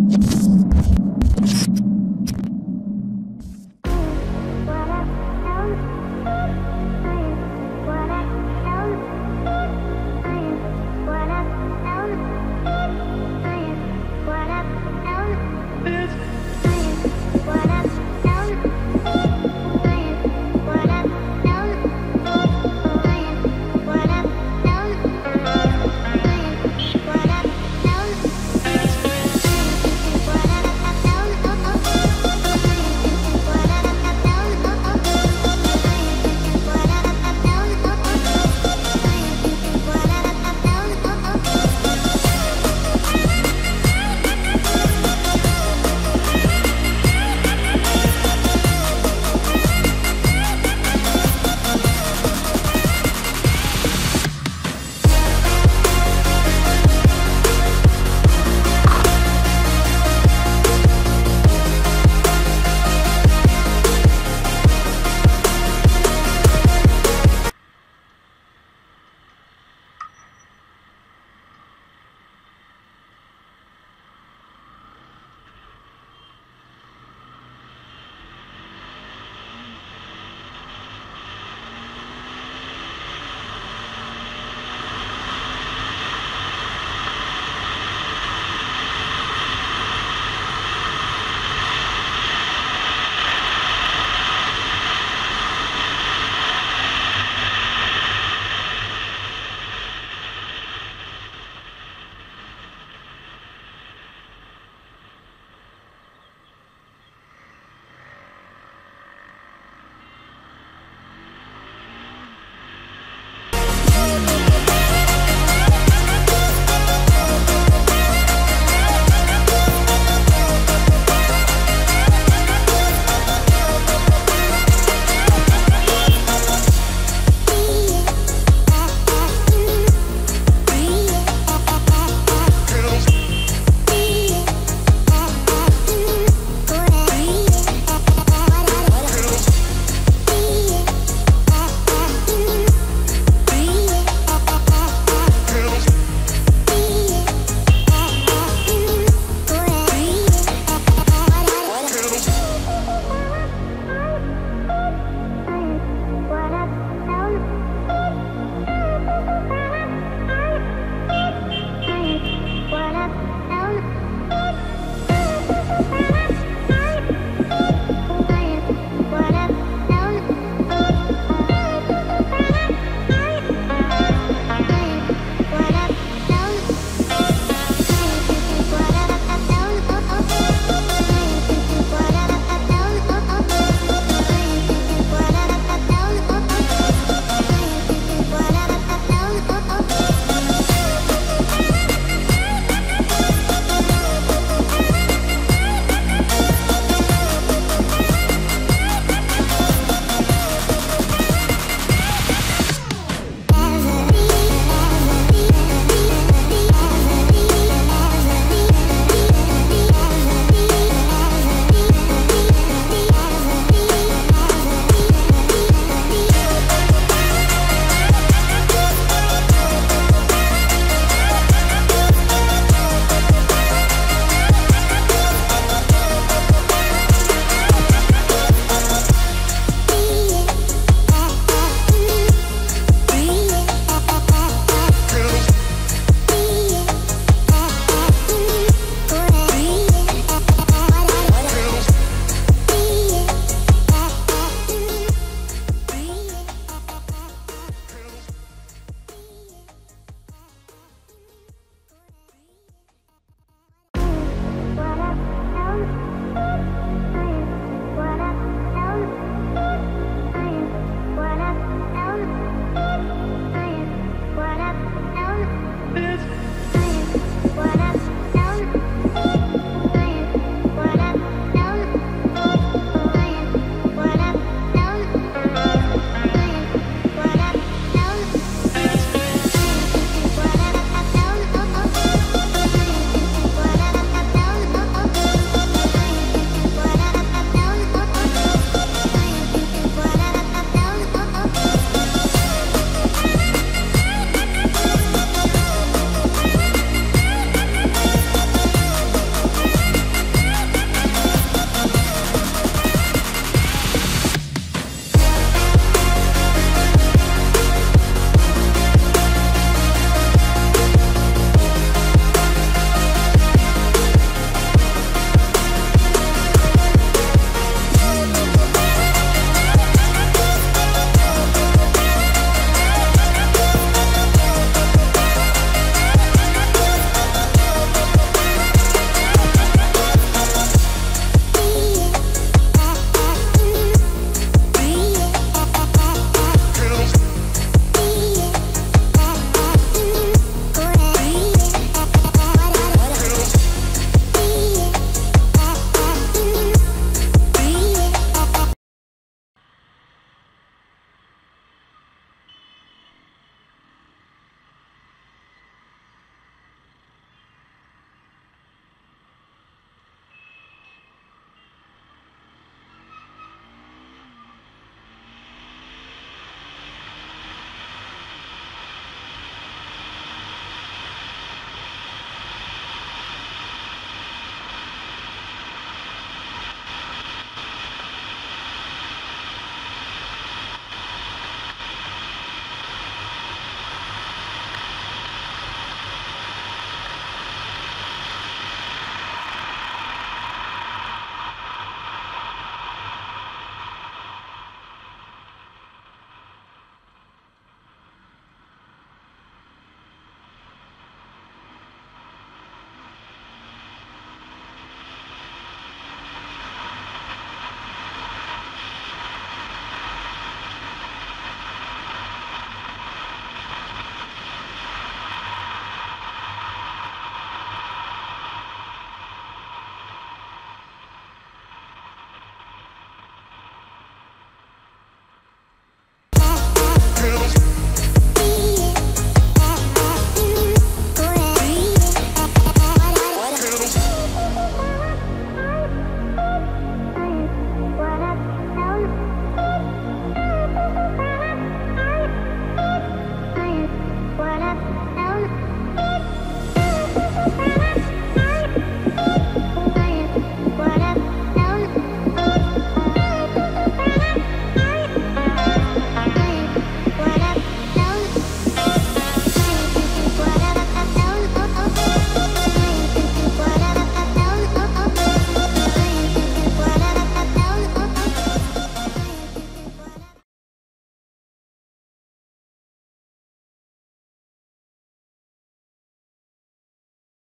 you